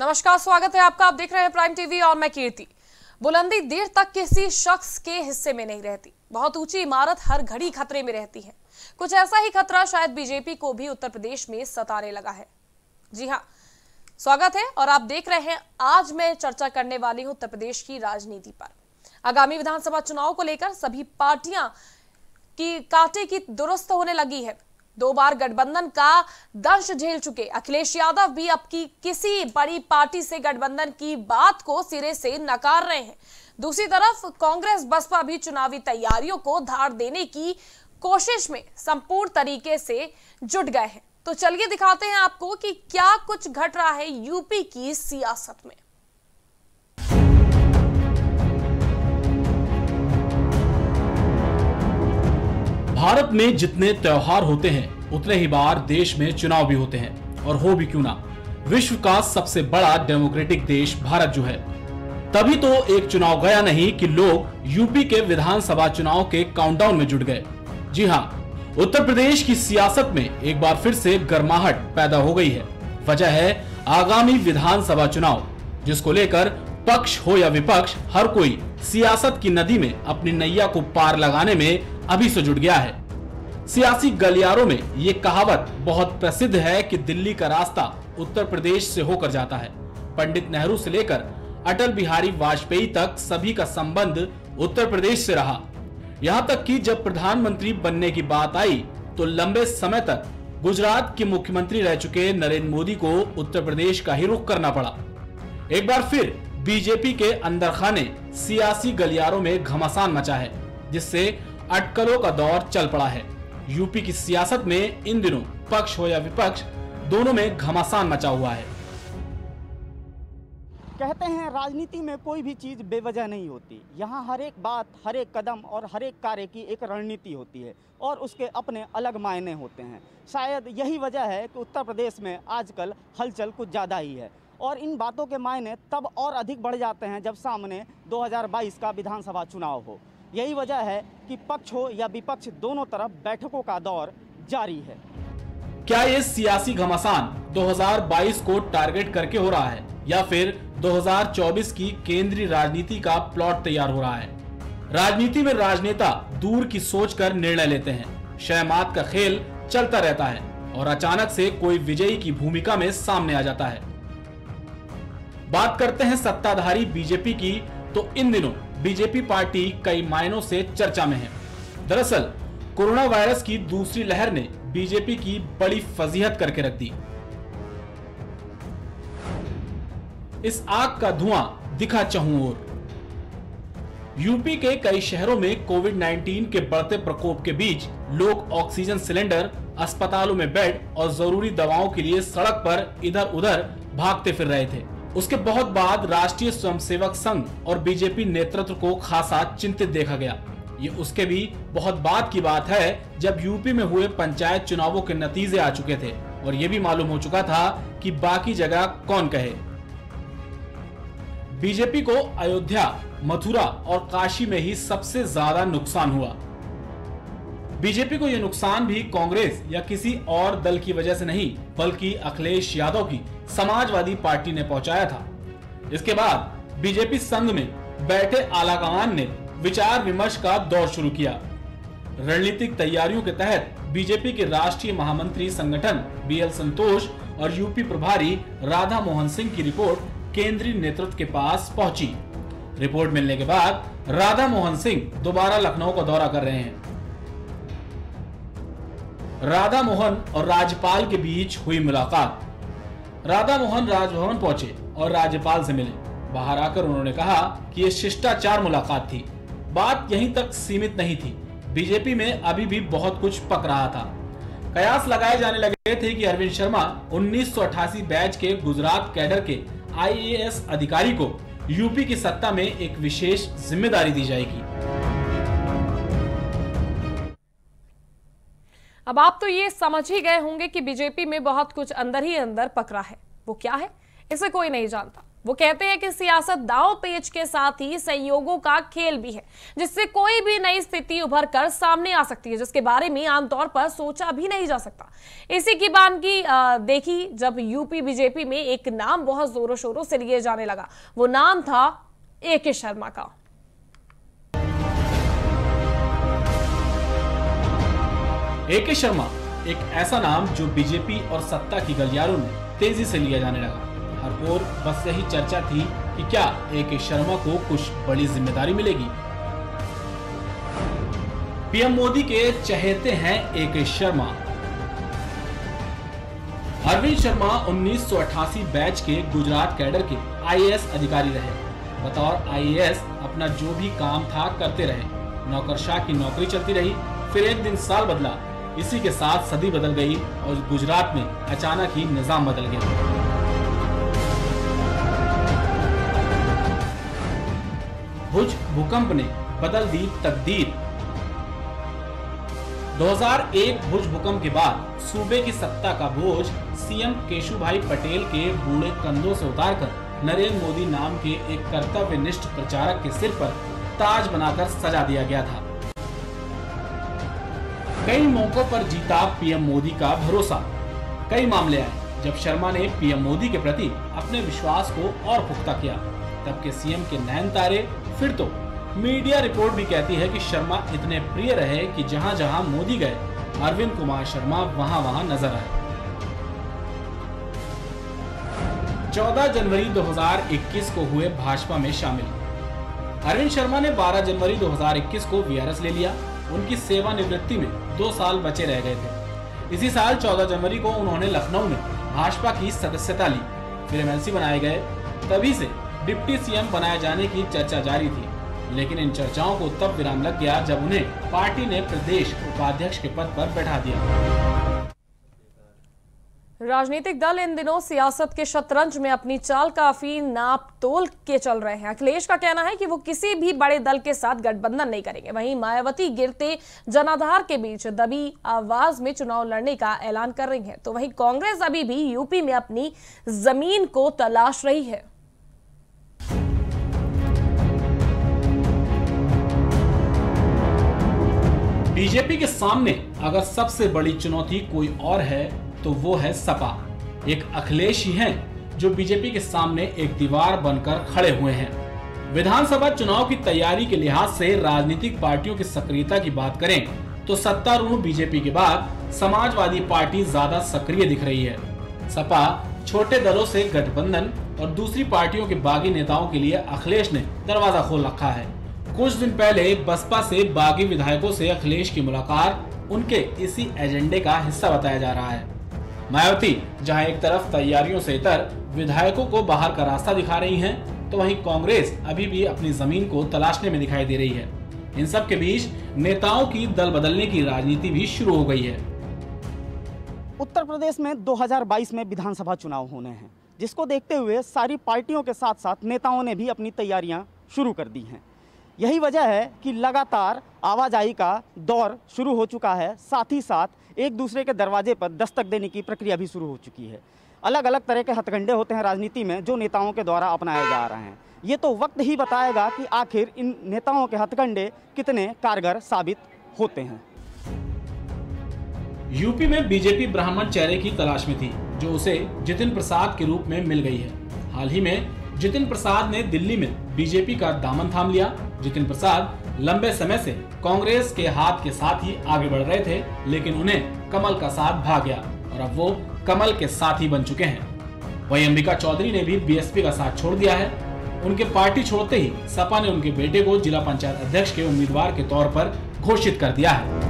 नमस्कार, स्वागत है आपका। आप देख रहे हैं प्राइम टीवी और मैं कीर्ति। बुलंदी देर तक किसी शख्स के हिस्से में नहीं रहती। बहुत ऊँची इमारत हर घड़ी खतरे में रहती है। कुछ ऐसा ही खतरा शायद बीजेपी को भी उत्तर प्रदेश में सताने लगा है। जी हाँ स्वागत है और आप देख रहे हैं, आज मैं चर्चा करने वाली हूँ उत्तर प्रदेश की राजनीति पर। आगामी विधानसभा चुनाव को लेकर सभी पार्टियाँ की कांटे की दुरुस्त होने लगी है। दो बार गठबंधन का दंश झेल चुके। अखिलेश यादव भी अब की किसी बड़ी पार्टी से गठबंधन की बात को सिरे से नकार रहे हैं। दूसरी तरफ़, कांग्रेस बसपा भी चुनावी तैयारियों को धार देने की कोशिश में संपूर्ण तरीके से जुट गए हैं। तो चलिए दिखाते हैं आपको कि क्या कुछ घट रहा है यूपी की सियासत में। भारत में जितने त्योहार होते हैं, उतने ही बार देश में चुनाव भी होते हैं। और हो भी क्यों ना? विश्व का सबसे बड़ा डेमोक्रेटिक देश भारत जो है। तभी तो एक चुनाव गया नहीं कि लोग यूपी के विधानसभा चुनाव के काउंटडाउन में जुट गए। जी हाँ उत्तर प्रदेश की सियासत में एक बार फिर से गर्माहट पैदा हो गई है। वजह है आगामी विधानसभा चुनाव, जिसको लेकर पक्ष हो या विपक्ष, हर कोई सियासत की नदी में अपनी नैया को पार लगाने में अभी से जुट गया है। सियासी गलियारों में ये कहावत बहुत प्रसिद्ध है कि दिल्ली का रास्ता उत्तर प्रदेश से होकर जाता है। पंडित नेहरू से लेकर अटल बिहारी वाजपेयी तक सभी का संबंध उत्तर प्रदेश से रहा। यहाँ तक कि जब प्रधानमंत्री बनने की बात आई तो लंबे समय तक गुजरात के मुख्यमंत्री रह चुके नरेंद्र मोदी को उत्तर प्रदेश का ही रुख करना पड़ा। एक बार फिर बीजेपी के अंदर खाने सियासी गलियारों में घमासान मचा है, जिससे अटकलों का दौर चल पड़ा है। यूपी की सियासत में इन दिनों पक्ष हो या विपक्ष, दोनों में घमासान मचा हुआ है। कहते हैं, राजनीति में कोई भी चीज़ बेवजह नहीं होती। यहाँ हर एक बात, हर एक कदम और हर एक कार्य की एक रणनीति होती है और उसके अपने अलग मायने होते हैं। शायद यही वजह है कि उत्तर प्रदेश में आजकल हलचल कुछ ज़्यादा ही है। और इन बातों के मायने तब और अधिक बढ़ जाते हैं जब सामने 2022 का विधानसभा चुनाव हो। यही वजह है कि पक्ष हो या विपक्ष दोनों तरफ़ बैठकों का दौर जारी है। क्या ये सियासी घमासान 2022 को टारगेट करके हो रहा है या फिर 2024 की केंद्रीय राजनीति का प्लॉट तैयार हो रहा है? राजनीति में राजनेता दूर की सोच कर निर्णय लेते हैं। शहमात का खेल चलता रहता है और अचानक से कोई विजयी की भूमिका में सामने आ जाता है। बात करते हैं सत्ताधारी बीजेपी की तो इन दिनों बीजेपी पार्टी कई मायनों से चर्चा में है। दरअसल, कोरोना वायरस की दूसरी लहर ने बीजेपी की बड़ी फजीहत करके रख दी। इस आग का धुआँ दिखा चहु और यूपी के कई शहरों में कोविड 19 के बढ़ते प्रकोप के बीच लोग ऑक्सीजन सिलेंडर, अस्पतालों में बेड और ज़रूरी दवाओं के लिए सड़क पर इधर उधर भागते फिर रहे थे। उसके बहुत बाद राष्ट्रीय स्वयंसेवक संघ और बीजेपी नेतृत्व को खासा चिंतित देखा गया। ये उसके भी बहुत बाद की बात है, जब यूपी में हुए पंचायत चुनावों के नतीजे आ चुके थे और ये भी मालूम हो चुका था कि बाकी जगह कौन कहे। बीजेपी को अयोध्या, मथुरा और काशी में ही सबसे ज़्यादा नुकसान हुआ। बीजेपी को यह नुकसान भी कांग्रेस या किसी और दल की वजह से नहीं, बल्कि अखिलेश यादव की समाजवादी पार्टी ने पहुँचाया था। इसके बाद बीजेपी संघ में बैठे आलाकमान ने विचार विमर्श का दौर शुरू किया। रणनीतिक तैयारियों के तहत बीजेपी के राष्ट्रीय महामंत्री संगठन बीएल संतोष और यूपी प्रभारी राधा मोहन सिंह की रिपोर्ट केंद्रीय नेतृत्व के पास पहुँची। रिपोर्ट मिलने के बाद राधा मोहन सिंह दोबारा लखनऊ का दौरा कर रहे हैं। राधा मोहन और राज्यपाल के बीच हुई मुलाकात। राधा मोहन राजभवन पहुँचे और राज्यपाल से मिले। बाहर आकर उन्होंने कहा कि ये शिष्टाचार मुलाकात थी। बात यहीं तक सीमित नहीं थी। बीजेपी में अभी भी बहुत कुछ पक रहा था। कयास लगाए जाने लगे थे कि अरविंद शर्मा 1988 बैच के गुजरात कैडर के आईएएस अधिकारी को यूपी की सत्ता में एक विशेष ज़िम्मेदारी दी जाएगी। अब आप तो ये समझ ही गए होंगे कि बीजेपी में बहुत कुछ अंदर ही अंदर पकड़ा है। वो क्या है? इसे कोई नहीं जानता। वो कहते हैं कि सियासत दाव पेच के साथ ही संयोगों का खेल भी है, जिससे कोई भी नई स्थिति उभर कर सामने आ सकती है, जिसके बारे में आमतौर पर सोचा भी नहीं जा सकता। इसी की की देखी जब यूपी बीजेपी में एक नाम बहुत जोरों शोरों से लिए जाने लगा। वो नाम था ए के शर्मा का। ए के शर्मा एक ऐसा नाम जो बीजेपी और सत्ता की गलियारों में तेज़ी से लिया जाने लगा। हर ओर बस यही चर्चा थी कि क्या ए के शर्मा को कुछ बड़ी ज़िम्मेदारी मिलेगी। पीएम मोदी के चहेते हैं ए के शर्मा अरविंद शर्मा 1988 बैच के गुजरात कैडर के आईएएस अधिकारी रहे। बतौर आईएएस अपना जो भी काम था करते रहे। नौकरशाह की नौकरी चलती रही, फिर एक दिन साल बदला इसी के साथ सदी बदल गई और गुजरात में अचानक ही निज़ाम बदल गया। भुज भूकंप ने बदल दी तकदीर। 2001 भुज भूकंप के बाद सूबे की सत्ता का बोझ सीएम केशुभाई पटेल के बूढ़े कंधों से उतारकर नरेंद्र मोदी नाम के एक कर्तव्यनिष्ठ प्रचारक के सिर पर ताज बनाकर सजा दिया गया था। कई मौकों पर जीता पीएम मोदी का भरोसा। कई मामले आए, जब शर्मा ने पीएम मोदी के प्रति अपने विश्वास को और पुख्ता किया, तब के सीएम के नयन तारे फिर तो। मीडिया रिपोर्ट भी कहती है कि शर्मा इतने प्रिय रहे कि जहाँ जहाँ मोदी गए, अरविंद कुमार शर्मा वहाँ वहाँ नज़र आए। 14 जनवरी 2021 को हुए भाजपा में शामिल। अरविंद शर्मा ने 12 जनवरी 2021 को वीआरएस ले लिया। उनकी सेवानिवृत्ति में दो साल बचे रह गए थे। इसी साल 14 जनवरी को उन्होंने लखनऊ में भाजपा की सदस्यता ली। फिर एमएलसी बनाए गए। तभी से डिप्टी सीएम बनाए जाने की चर्चा जारी थी। लेकिन इन चर्चाओं को तब विराम लग गया जब उन्हें पार्टी ने प्रदेश उपाध्यक्ष के पद पर बैठा दिया। राजनीतिक दल इन दिनों सियासत के शतरंज में अपनी चाल काफ़ी नाप तोल के चल रहे हैं। अखिलेश का कहना है कि वो किसी भी बड़े दल के साथ गठबंधन नहीं करेंगे। वहीं मायावती गिरते जनाधार के बीच दबी आवाज़ में चुनाव लड़ने का ऐलान कर रही है। तो वहीं कांग्रेस अभी भी यूपी में अपनी ज़मीन को तलाश रही है। बीजेपी के सामने अगर सबसे बड़ी चुनौती कोई और है तो वो है सपा। एक अखिलेश ही हैं जो बीजेपी के सामने एक दीवार बनकर खड़े हुए हैं। विधानसभा चुनाव की तैयारी के लिहाज से राजनीतिक पार्टियों की सक्रियता की बात करें तो सत्तारूढ़ बीजेपी के बाद समाजवादी पार्टी ज़्यादा सक्रिय दिख रही है। सपा छोटे दलों से गठबंधन और दूसरी पार्टियों के बागी नेताओं के लिए अखिलेश ने दरवाज़ा खोल रखा है। कुछ दिन पहले बसपा से बागी विधायकों से अखिलेश की मुलाकात उनके इसी एजेंडे का हिस्सा बताया जा रहा है। मायावती जहाँ एक तरफ़ तैयारियों से इतर विधायकों को बाहर का रास्ता दिखा रही हैं, तो वहीं कांग्रेस अभी भी अपनी ज़मीन को तलाशने में दिखाई दे रही है। इन सब के बीच नेताओं की दल बदलने की राजनीति भी शुरू हो गई है। उत्तर प्रदेश में 2022 में विधानसभा चुनाव होने हैं जिसको देखते हुए सारी पार्टियों के साथ साथ नेताओं ने भी अपनी तैयारियाँ शुरू कर दी हैं। यही वजह है कि लगातार आवाजाही का दौर शुरू हो चुका है साथ ही साथ एक दूसरे के दरवाजे पर दस्तक देने की प्रक्रिया भी शुरू हो चुकी है। अलग अलग तरह के हथकंडे होते हैं राजनीति में, जो नेताओं के द्वारा अपनाए जा रहे हैं। ये तो वक्त ही बताएगा कि आखिर इन नेताओं के हथकंडे कितने कारगर साबित होते हैं। यूपी में बीजेपी ब्राह्मण चेहरे की तलाश में थी, जो उसे जितिन प्रसाद के रूप में मिल गई है। हाल ही में जितिन प्रसाद ने दिल्ली में बीजेपी का दामन थाम लिया। जितिन प्रसाद लंबे समय से कांग्रेस के हाथ के साथ ही आगे बढ़ रहे थे, लेकिन उन्हें कमल का साथ भाग गया और अब वो कमल के साथ ही बन चुके हैं। वही अंबिका चौधरी ने भी बीएसपी का साथ छोड़ दिया है। उनके पार्टी छोड़ते ही सपा ने उनके बेटे को जिला पंचायत अध्यक्ष के उम्मीदवार के तौर पर घोषित कर दिया है।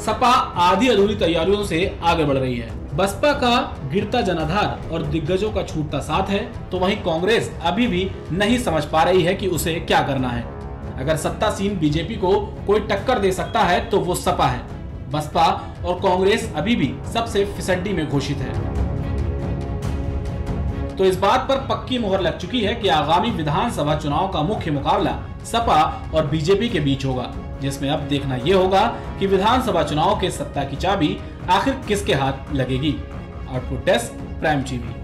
सपा आधी अधूरी तैयारियों से आगे बढ़ रही है। बसपा का गिरता जनाधार और दिग्गजों का छूटता साथ है तो वहीं कांग्रेस अभी भी नहीं समझ पा रही है कि उसे क्या करना है। अगर सत्ता सीन बीजेपी को कोई टक्कर दे सकता है तो वो सपा है। बसपा और कांग्रेस अभी भी सबसे फिसड्डी में घोषित है। तो इस बात पर पक्की मुहर लग चुकी है कि आगामी विधानसभा चुनाव का मुख्य मुकाबला सपा और बीजेपी के बीच होगा, जिसमें अब देखना यह होगा कि विधानसभा चुनाव के सत्ता की चाबी आखिर किसके हाथ लगेगी? Output desk prime TV.